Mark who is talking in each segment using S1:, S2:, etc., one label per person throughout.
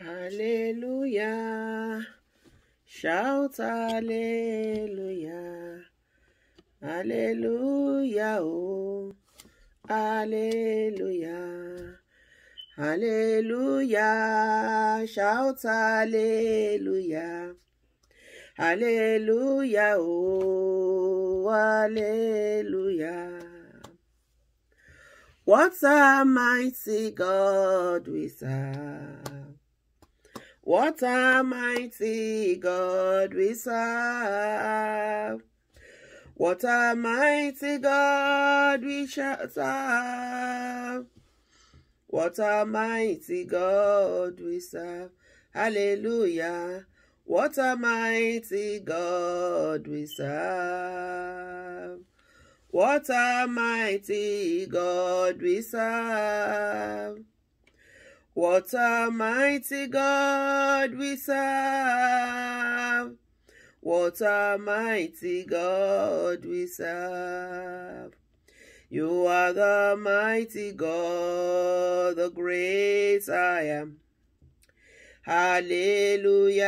S1: Hallelujah. Shout hallelujah. Hallelujah. Oh. Hallelujah. Hallelujah. Shout hallelujah. Hallelujah. Oh. Hallelujah. What a mighty God we serve. What a mighty God we serve. What a mighty God we serve. What a mighty God we serve. Hallelujah. What a mighty God we serve. What a mighty God we serve. What a mighty God we serve. What a mighty God we serve. You are the mighty God, the great I am. Hallelujah,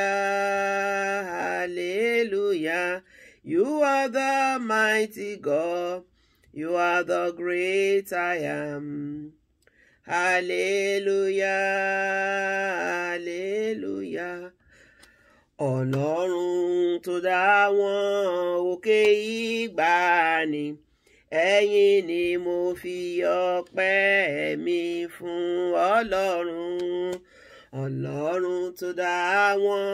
S1: hallelujah. You are the mighty God. You are the great I am. Hallelujah, hallelujah. Ọlọ́run tó dá wọn òkè ìgbàanì. Ẹ̀yin ni mo fi ọpẹ́ mi fún Ọlọ́run. Ọlọ́run tó dá wọn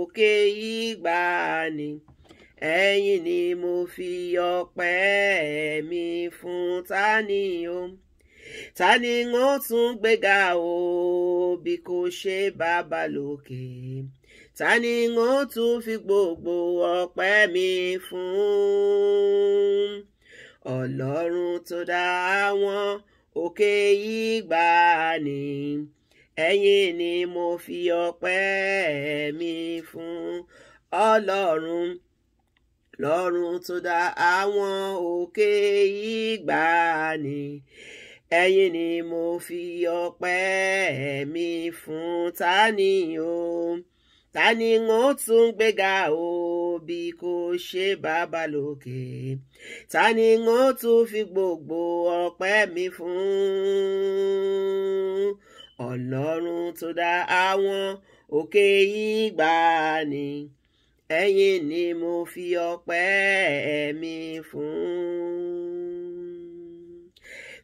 S1: òkè ìgbàanì. Ẹ̀yin ni mo fi ọpẹ́ mi fún tani o. Ta ni wọ́n tún gbéga o bí kò ṣe bàbá lókè? Ta ni wọ́n tún fi gbogbo ọpẹ́ mi fún? Ọlọ́run tó dá wọn òkè ìgbàanì. Ẹ̀yin ni mo fi ọpẹ́ mi fún. Ọlọ́run lọ́run tó dá àwọn òkè ìgbàanì ẹ̀yin ni mo fi ọpẹ́ mi fún tani o? Tani ń tún gbéga o? Bí kò ṣe bàbá lókè. Tani ń tún fi gbogbo ọpẹ́ mi fún? Ọlọ́run tó dá àwọn òkè ìgbàanì ẹ̀yin ni mo fi ọpẹ́ mi fún.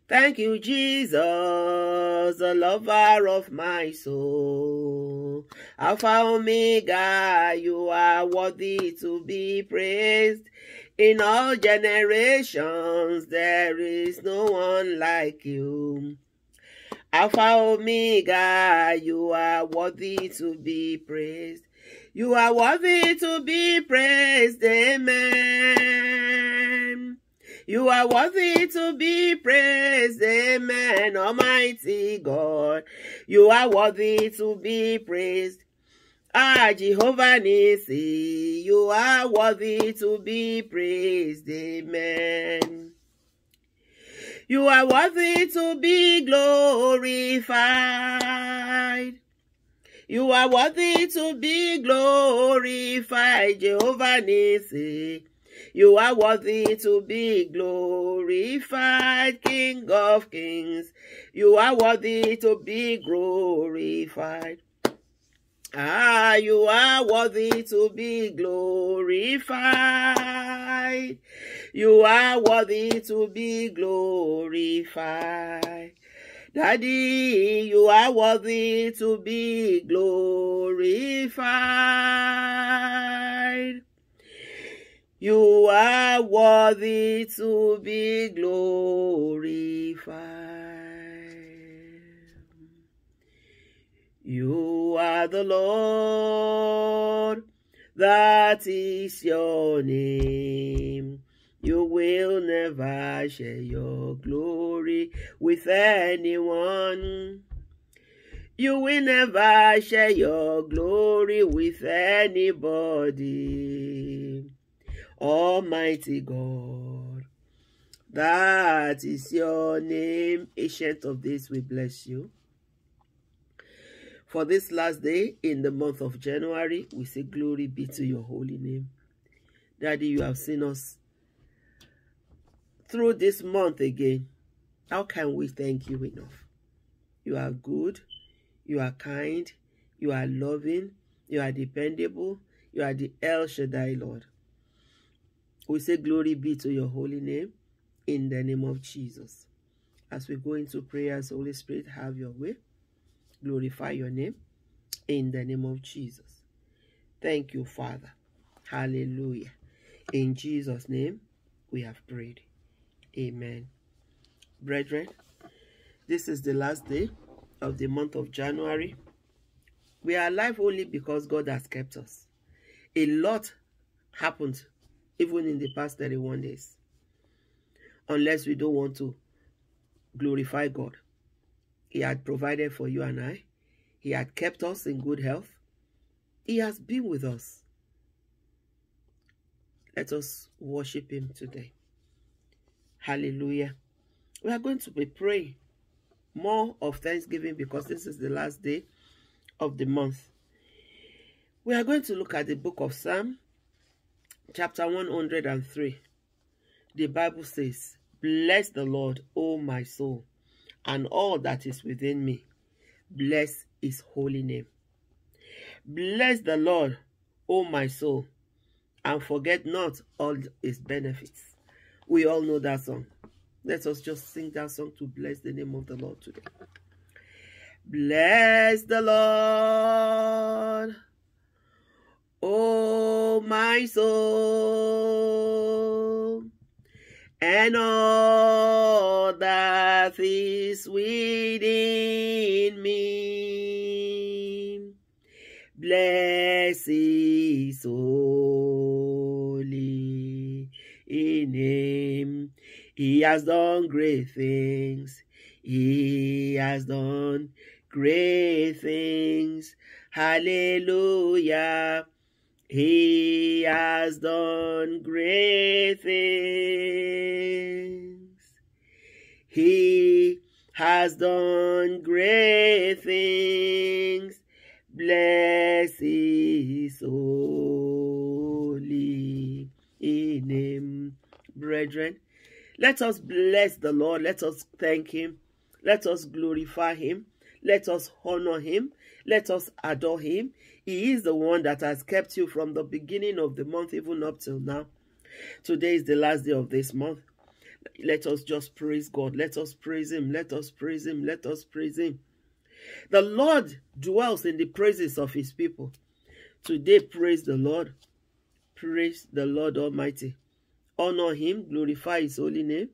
S1: Thank you, Jesus, the lover of my soul. Alpha Omega, you are worthy to be praised. In all generations, there is no one like you. Alpha Omega, you are worthy to be praised. You are worthy to be praised, amen. Worthy to be praised, amen. Almighty God, you are worthy to be praised. Ah, Jehovah Nissi, you are worthy to be praised, amen. You are worthy to be glorified. You are worthy to be glorified, Jehovah Nissi. You are worthy to be glorified, King of kings. You are worthy to be glorified. Ah, you are worthy to be glorified. You are worthy to be glorified. Daddy, you are worthy to be glorified. You are worthy to be glorified. You are the Lord, that is your name. You will never share your glory with anyone. You will never share your glory with anybody. Almighty God, that is your name. Ancient of Days, we bless you. For this last day in the month of January, we say, Glory be to your holy name. Daddy, you have seen us through this month again. How can we thank you enough? You are good, you are kind, you are loving, you are dependable, you are the El Shaddai, Lord. We say, Glory be to your holy name in the name of Jesus. As we go into prayers, Holy Spirit, have your way glorify your name in the name of Jesus. Thank you, Father. Hallelujah. In Jesus' name, we have prayed. Amen. Brethren, this is the last day of the month of January. We are alive only because God has kept us. A lot happened even in the past 31 days. Unless we don't want to glorify God. He had provided for you and I. He had kept us in good health. He has been with us. Let us worship him today. Hallelujah. We are going to be praying more of Thanksgiving because this is the last day of the month. We are going to look at the book of Psalm, chapter 103. The Bible says, Bless the Lord, O my soul, and all that is within me. Bless his holy name. Bless the Lord, O my soul, and forget not all his benefits. We all know that song. Let us just sing that song to bless the name of the Lord today. Bless the Lord, My soul, and all that is within me. Bless his holy name. He has done great things. He has done great things. Hallelujah. He has done great things. He has done great things. Bless his holy name. Brethren, let us bless the Lord. Let us thank him. Let us glorify him. Let us honor him. Let us adore him. He is the one that has kept you from the beginning of the month even up till now. Today is the last day of this month. Let us just praise God. Let us praise him. Let us praise him. Let us praise him. The Lord dwells in the praises of his people. Today, praise the Lord. Praise the Lord Almighty. Honor him. Glorify his holy name.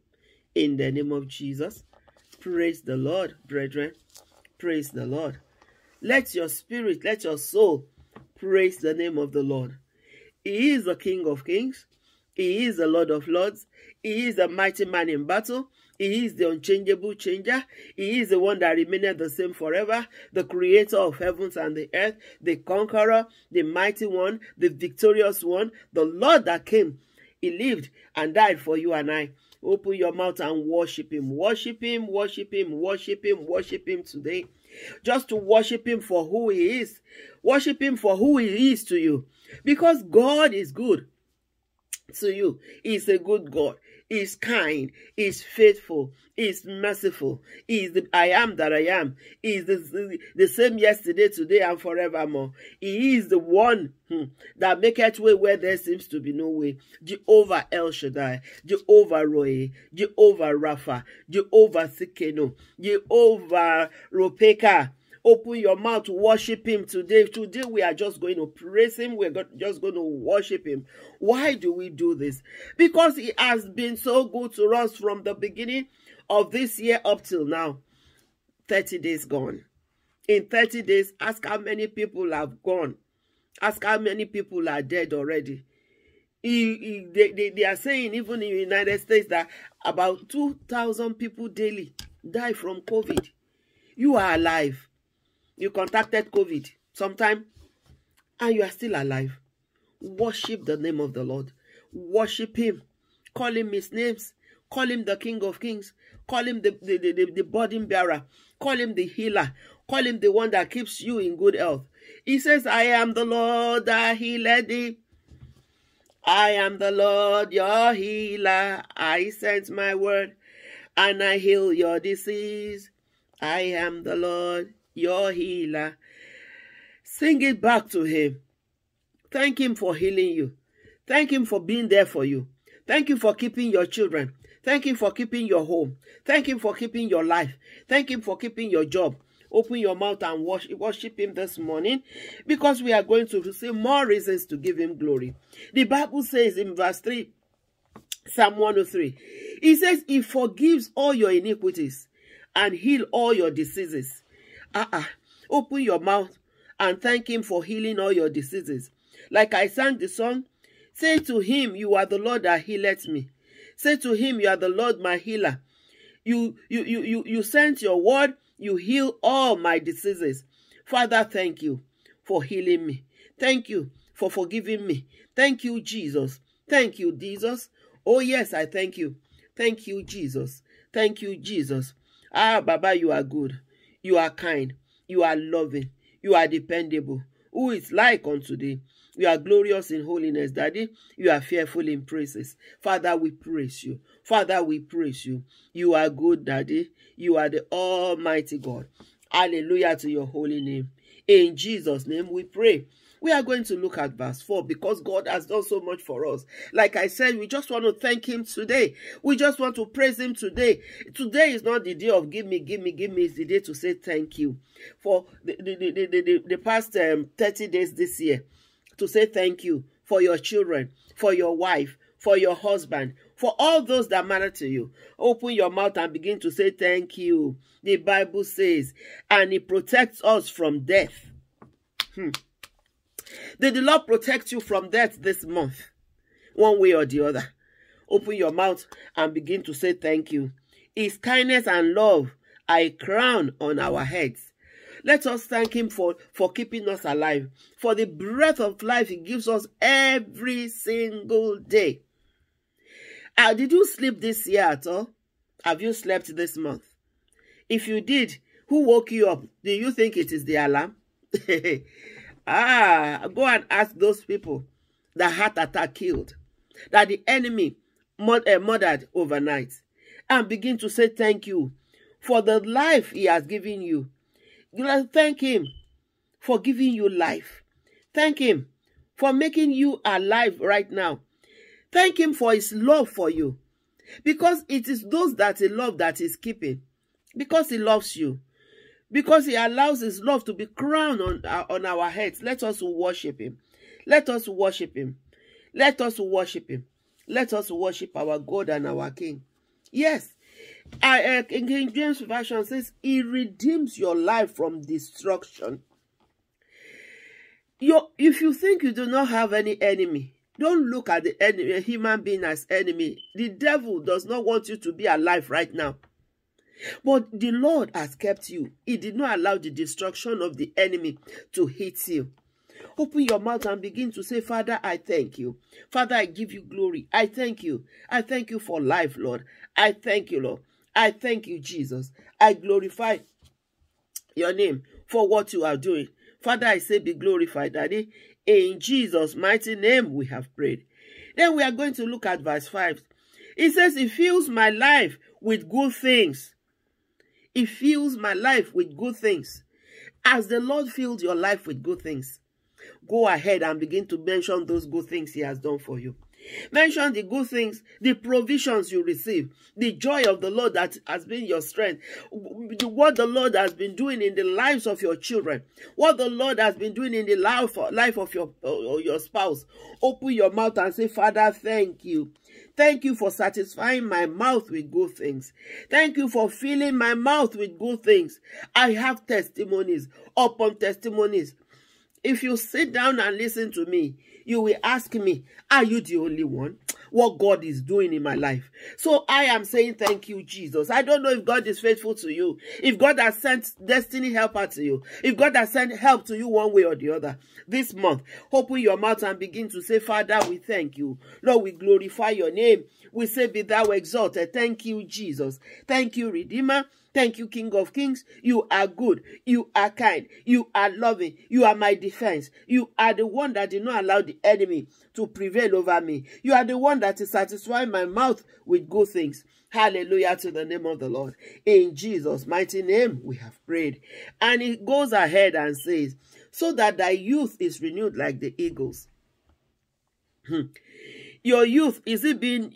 S1: In the name of Jesus. Praise the Lord, brethren. Praise the Lord. Let your spirit, let your soul praise the name of the Lord. He is the King of kings. He is the Lord of lords. He is the mighty man in battle. He is the unchangeable changer. He is the one that remaineth the same forever, the creator of heavens and the earth, the conqueror, the mighty one, the victorious one, the Lord that came. He lived and died for you and I. Open your mouth and worship him. Worship him, worship him, worship him, worship him today just to worship him for who he is. Worship him for who he is to you. Because God is good to you. He's a good God. He's kind. He's faithful. He's merciful. He's the I am that I am. He's the, the same yesterday, today, and forevermore. He is the one hmm, that maketh way where there seems to be no way. Jehovah El Shaddai, Jehovah Rohi, Jehovah Rapha, Jehovah Tsidkenu, Jehovah Ropeka, Open your mouth to worship him today. Today we are just going to praise him. We're just going to worship him. Why do we do this? Because he has been so good to us from the beginning of this year up till now. 30 days gone. In 30 days, ask how many people have gone. Ask how many people are dead already. He, he, they, they, they are saying even in the United States that about 2,000 people daily die from COVID. You are alive you contacted COVID sometime and you are still alive. Worship the name of the Lord. Worship him. Call him his names. Call him the King of Kings. Call him the, the, the, the the burden bearer. Call him the healer. Call him the one that keeps you in good health. He says, I am the Lord that healed thee. I am the Lord your healer. I sent my word and I heal your disease. I am the Lord your healer. Sing it back to him. Thank him for healing you. Thank him for being there for you. Thank you for keeping your children. Thank him for keeping your home. Thank him for keeping your life. Thank him for keeping your job. Open your mouth and worship, worship him this morning because we are going to see more reasons to give him glory. The Bible says in verse 3, Psalm 103, it says, He forgives all your iniquities and heal all your diseases. Uh-uh. Open your mouth and thank him for healing all your diseases. Like I sang the song, say to him, You are the Lord that healeth me. Say to him, You are the Lord my healer. You, you, you, you, you sent your word you heal all my diseases. Father, thank you for healing me. Thank you for forgiving me. Thank you, Jesus. Thank you, Jesus. Oh, yes, I thank you. Thank you, Jesus. Thank you, Jesus. Ah, Baba, you are good. You are kind. You are loving. You are dependable. Who is like unto thee? You are glorious in holiness, Daddy. You are fearful in praises. Father, we praise you. Father, we praise you. You are good, Daddy. You are the Almighty God. Hallelujah to your holy name. In Jesus' name we pray. We are going to look at verse 4 because God has done so much for us. Like I said, we just want to thank Him today. We just want to praise Him today. Today is not the day of give me, give me, give me. It's the day to say thank you for the, the, the, the, the, the past um, 30 days this year to say thank you for your children, for your wife, for your husband, for all those that matter to you. Open your mouth and begin to say thank you. The Bible says, and it protects us from death. Hmm. Did the Lord protect you from death this month? One way or the other. Open your mouth and begin to say thank you. His kindness and love are a crown on our heads. Let us thank him for, for keeping us alive, for the breath of life he gives us every single day. Uh, did you sleep this year at all? Have you slept this month? If you did, who woke you up? Do you think it is the alarm? ah, go and ask those people that heart attack killed, that the enemy uh, murdered overnight, and begin to say thank you for the life he has given you, Thank him for giving you life. Thank him for making you alive right now. Thank him for his love for you. Because it is those that he loves that he's keeping. Because he loves you. Because he allows his love to be crowned on, uh, on our heads. Let us worship him. Let us worship him. Let us worship him. Let us worship our God and our King. Yes, I, uh, King James Version says, He redeems your life from destruction. Your, if you think you do not have any enemy, don't look at the enemy, human being as enemy. The devil does not want you to be alive right now. But the Lord has kept you. He did not allow the destruction of the enemy to hit you. Open your mouth and begin to say, Father, I thank you. Father, I give you glory. I thank you. I thank you for life, Lord. I thank you, Lord. I thank you, Jesus. I glorify your name for what you are doing. Father, I say be glorified, Daddy. In Jesus' mighty name we have prayed. Then we are going to look at verse 5. It says, He fills my life with good things. He fills my life with good things. As the Lord fills your life with good things, go ahead and begin to mention those good things He has done for you. Mention the good things, the provisions you receive, the joy of the Lord that has been your strength, what the Lord has been doing in the lives of your children, what the Lord has been doing in the life, of your, your spouse. Open your mouth and say, Father, thank you. Thank you for satisfying my mouth with good things. Thank you for filling my mouth with good things. I have testimonies upon testimonies. If you sit down and listen to me, you will ask me, are you the only one? what God is doing in my life. So I am saying thank you, Jesus. I don't know if God is faithful to you, if God has sent destiny helper to you, if God has sent help to you one way or the other. This month, open your mouth and begin to say, Father, we thank you. Lord, we glorify your name. We say, Be thou exalted. Thank you, Jesus. Thank you, Redeemer. Thank you, King of Kings. You are good. You are kind. You are loving. You are my defense. You are the one that did not allow the enemy to prevail over me. You are the one that is satisfying my mouth with good things. Hallelujah to the name of the Lord. In Jesus' mighty name, we have prayed. And it goes ahead and says, so that thy youth is renewed like the eagles. Hmm. Your youth, is it being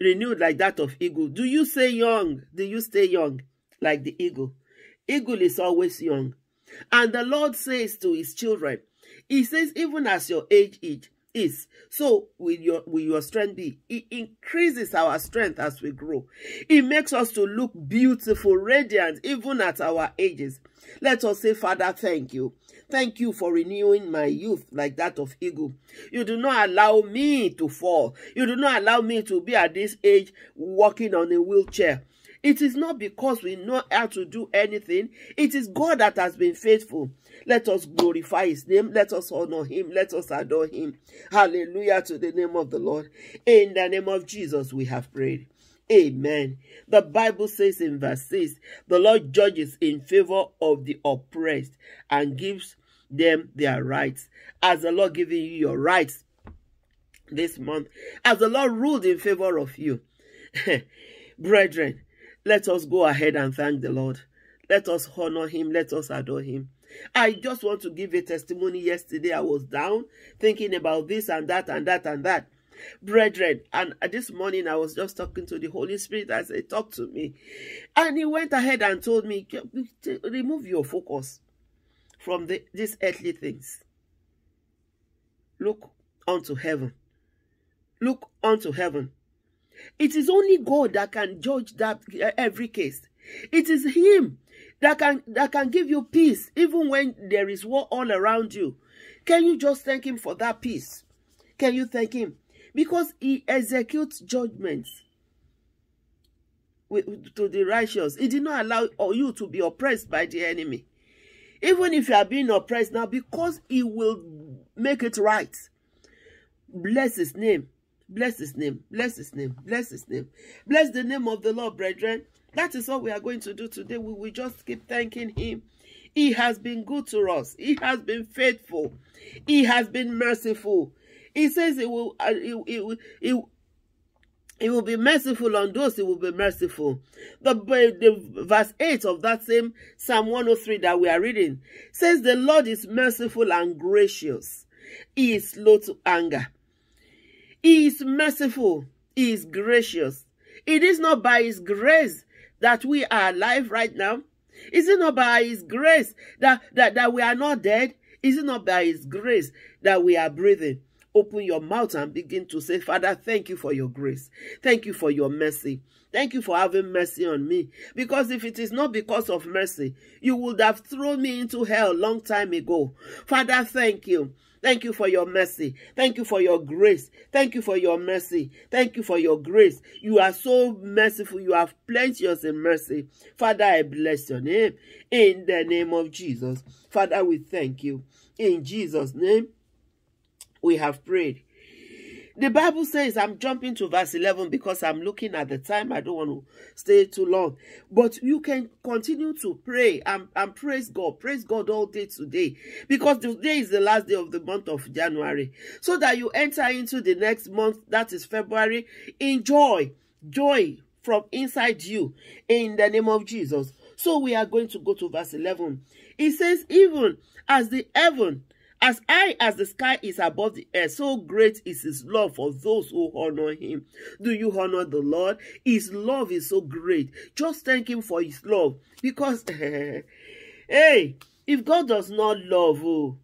S1: renewed like that of eagle. Do you stay young? Do you stay young like the eagle? Eagle is always young. And the Lord says to his children, he says, even as your age is, so will your, will your strength be. It increases our strength as we grow. It makes us to look beautiful, radiant, even at our ages. Let us say, Father, thank you. Thank you for renewing my youth like that of eagle. You do not allow me to fall. You do not allow me to be at this age walking on a wheelchair. It is not because we know how to do anything. It is God that has been faithful. Let us glorify his name. Let us honor him. Let us adore him. Hallelujah to the name of the Lord. In the name of Jesus, we have prayed. Amen. The Bible says in verse 6, the Lord judges in favor of the oppressed and gives them their rights. As the Lord giving you your rights this month, as the Lord ruled in favor of you. Brethren, let us go ahead and thank the Lord. Let us honor him. Let us adore him. I just want to give a testimony. Yesterday, I was down thinking about this and that and that and that brethren. And this morning I was just talking to the Holy Spirit as he talked to me. And he went ahead and told me, remove your focus from the, these earthly things. Look unto heaven. Look unto heaven. It is only God that can judge that eh, every case. It is him that can that can give you peace even when there is war all around you. Can you just thank him for that peace? Can you thank him? because he executes judgments to the righteous. He did not allow you to be oppressed by the enemy. Even if you are being oppressed now, because he will make it right. Bless his name. Bless his name. Bless his name. Bless his name. Bless the name of the Lord, brethren. That is all we are going to do today. We will just keep thanking him. He has been good to us. He has been faithful. He has been merciful. He says he will, uh, he, he, he, he will be merciful on those he will be merciful. The, the verse 8 of that same Psalm 103 that we are reading says the Lord is merciful and gracious. He is slow to anger. He is merciful. He is gracious. It is not by his grace that we are alive right now. Is it not by his grace that, that, that we are not dead? Is it not by his grace that we are breathing? open your mouth and begin to say, Father, thank you for your grace. Thank you for your mercy. Thank you for having mercy on me. Because if it is not because of mercy, you would have thrown me into hell long time ago. Father, thank you. Thank you for your mercy. Thank you for your grace. Thank you for your mercy. Thank you for your grace. You are so merciful. You have plenteous in mercy. Father, I bless your name. In the name of Jesus. Father, we thank you. In Jesus' name, we have prayed. The Bible says, I'm jumping to verse 11 because I'm looking at the time. I don't want to stay too long. But you can continue to pray and, and praise God. Praise God all day today. Because today is the last day of the month of January. So that you enter into the next month, that is February, in joy. Joy from inside you in the name of Jesus. So we are going to go to verse 11. It says, even as the heaven As high as the sky is above the earth, so great is his love for those who honor him. Do you honor the Lord? His love is so great. Just thank him for his love. Because, hey, if God does not love you,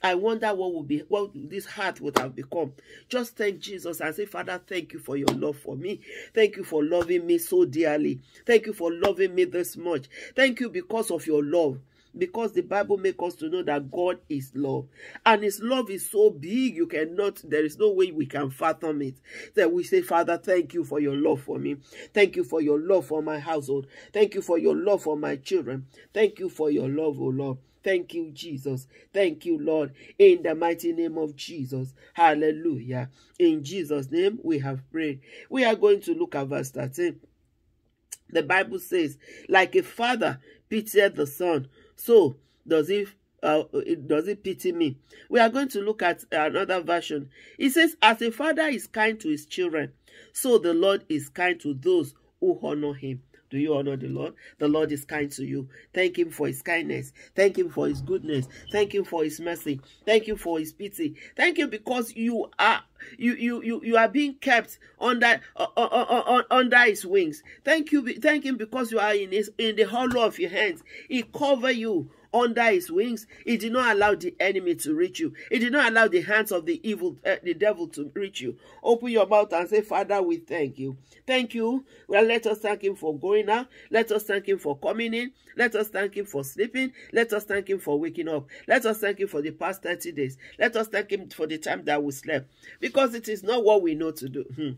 S1: I wonder what would be what this heart would have become. Just thank Jesus and say, Father, thank you for your love for me. Thank you for loving me so dearly. Thank you for loving me this much. Thank you because of your love. Because the Bible makes us to know that God is love. And his love is so big, you cannot, there is no way we can fathom it. That we say, Father, thank you for your love for me. Thank you for your love for my household. Thank you for your love for my children. Thank you for your love, O Lord. Thank you, Jesus. Thank you, Lord. In the mighty name of Jesus. Hallelujah. In Jesus' name, we have prayed. We are going to look at verse 13. The Bible says, like a father pitied the son, so does he uh, does he pity me? We are going to look at another version. It says, as a father is kind to his children, so the Lord is kind to those who honor him. Do you honor the Lord? The Lord is kind to you. Thank him for his kindness. Thank him for his goodness. Thank him for his mercy. Thank you for his pity. Thank you because you are you you you, you are being kept under uh, uh, uh, uh under his wings. Thank you thank him because you are in his in the hollow of your hands. He cover you under his wings. He did not allow the enemy to reach you. He did not allow the hands of the evil, uh, the devil to reach you. Open your mouth and say, Father, we thank you. Thank you. Well, let us thank him for going out. Let us thank him for coming in. Let us thank him for sleeping. Let us thank him for waking up. Let us thank him for the past 30 days. Let us thank him for the time that we slept. Because it is not what we know to do. Hmm.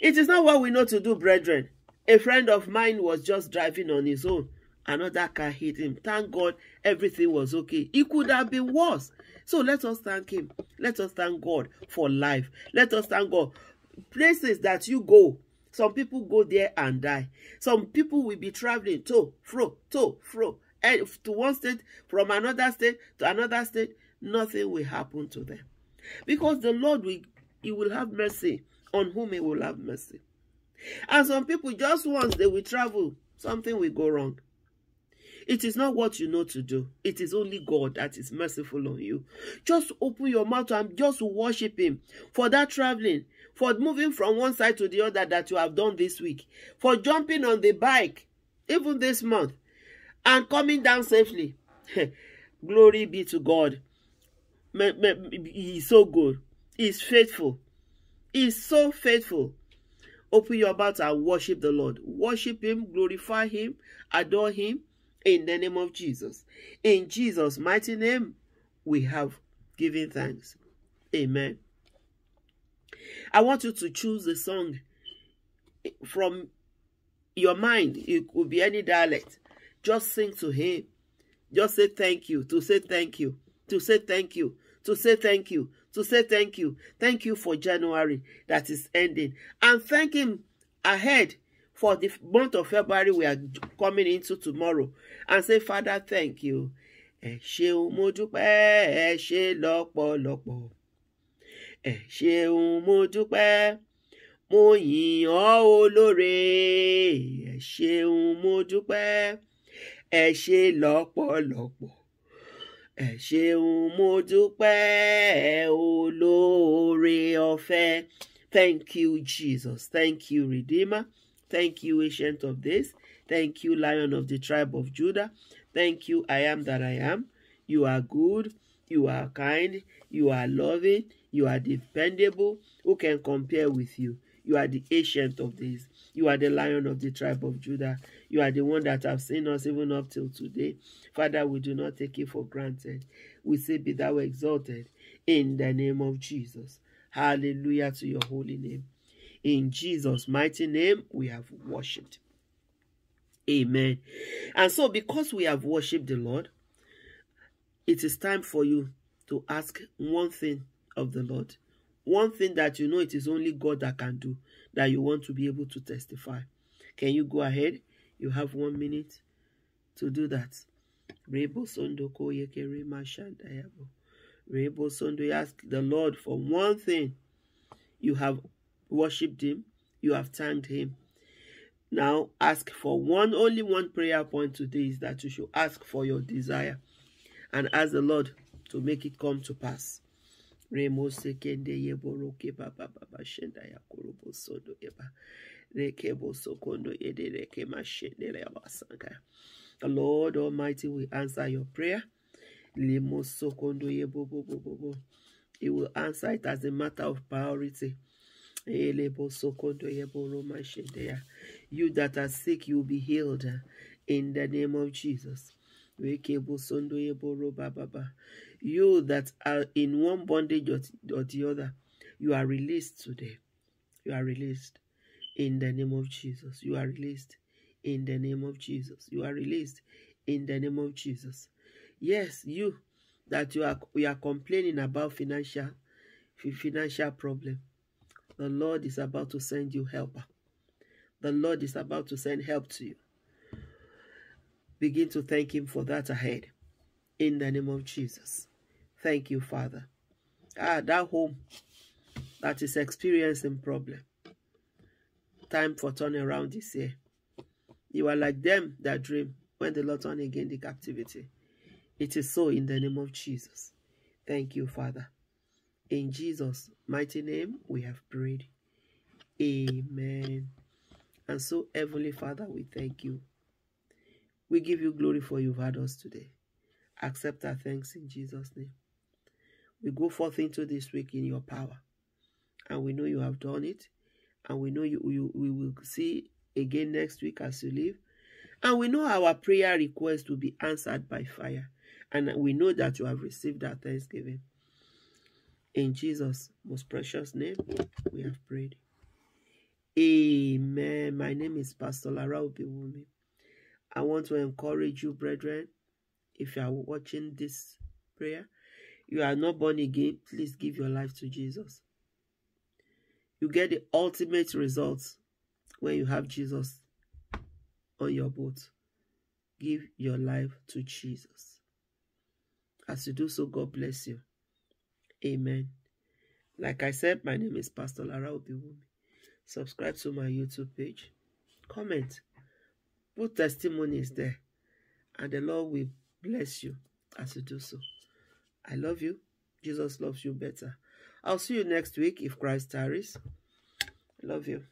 S1: It is not what we know to do, brethren. A friend of mine was just driving on his own another car hit him. Thank God everything was okay. It could have been worse. So let us thank him. Let us thank God for life. Let us thank God. Places that you go, some people go there and die. Some people will be traveling to, fro, to, fro, and to one state, from another state to another state. Nothing will happen to them. Because the Lord will, he will have mercy on whom he will have mercy. And some people, just once they will travel, something will go wrong. It is not what you know to do. It is only God that is merciful on you. Just open your mouth and just worship him for that traveling, for moving from one side to the other that you have done this week, for jumping on the bike, even this month, and coming down safely. Glory be to God. He is so good. He is faithful. He is so faithful. Open your mouth and worship the Lord. Worship him, glorify him, adore him, in the name of Jesus. In Jesus' mighty name, we have given thanks. Amen. I want you to choose a song from your mind. It could be any dialect. Just sing to him. Just say thank you, to say thank you, to say thank you, to say thank you, to say thank you. Thank you for January that is ending. And thank him ahead for the month of February we are coming into tomorrow and say, Father, thank you. Ẹ ṣeun mo dúpẹ́, ẹ ṣe lọ́pọ̀lọpọ̀. Ẹ ṣeun mo dúpẹ́, mo yìn ọ́ olóore. Ẹ ṣeun mo dúpẹ́, ẹ ṣe lọ́pọ̀lọpọ̀. Ẹ ṣeun mo dúpẹ́, olóore ọ̀fẹ́. Thank you, Jesus. Thank you, Redeemer. Thank you, Ancient of Days. Thank you, Lion of the tribe of Judah. Thank you, I am that I am. You are good. You are kind. You are loving. You are dependable. Who can compare with you? You are the Ancient of Days. You are the Lion of the tribe of Judah. You are the one that have seen us even up till today. Father, we do not take it for granted. We say, Be thou exalted in the name of Jesus. Hallelujah to your holy name. In Jesus' mighty name, we have worshipped. Amen. And so, because we have worshipped the Lord, it is time for you to ask one thing of the Lord. One thing that you know it is only God that can do, that you want to be able to testify. Can you go ahead? You have one minute to do that. Rebo Sondo. Rebo Sondo, ask the Lord for one thing. You have worshipped him, you have thanked him. Now ask for one, only one prayer point today is that you should ask for your desire and ask the Lord to make it come to pass. The Lord Almighty will answer your prayer. He will answer it as a matter of priority. You that are sick, you will be healed uh, in the name of Jesus. You that are in one bondage or, or the other, you are released today. You are released in the name of Jesus. You are released in the name of Jesus. You are released in the name of Jesus. Yes, you that you are you are complaining about financial financial problem. The Lord is about to send you helper. The Lord is about to send help to you. Begin to thank Him for that ahead. In the name of Jesus. Thank you, Father. Ah, that home that is experiencing problem. Time for turnaround this year. You are like them that dream when the Lord turned again the captivity. It is so in the name of Jesus. Thank you, Father. In Jesus' mighty name, we have prayed. Amen. And so, Heavenly Father, we thank you. We give you glory for you've had us today. Accept our thanks in Jesus' name. We go forth into this week in your power. And we know you have done it. And we know you, you we will see again next week as you leave. And we know our prayer request will be answered by fire. And we know that you have received our thanksgiving. In Jesus' most precious name, we have prayed. Amen. My name is Pastor Lara Obiwumi. I want to encourage you, brethren, if you are watching this prayer, you are not born again, please give your life to Jesus. You get the ultimate results when you have Jesus on your boat. Give your life to Jesus. As you do so, God bless you. Amen. Like I said, my name is Pastor Lara Obiwumi. Subscribe to my YouTube page. Comment. Put testimonies there. And the Lord will bless you as you do so. I love you. Jesus loves you better. I'll see you next week if Christ tarries. Love you.